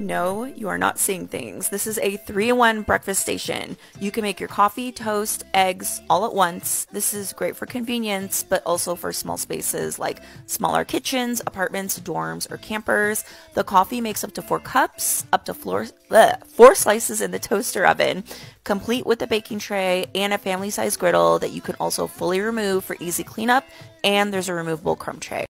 No, you are not seeing things. This is a three-in-one breakfast station. You can make your coffee, toast, eggs all at once. This is great for convenience, but also for small spaces like smaller kitchens, apartments, dorms, or campers. The coffee makes up to four cups, up to four, bleh, four slices in the toaster oven, complete with a baking tray and a family-sized griddle that you can also fully remove for easy cleanup. And there's a removable crumb tray.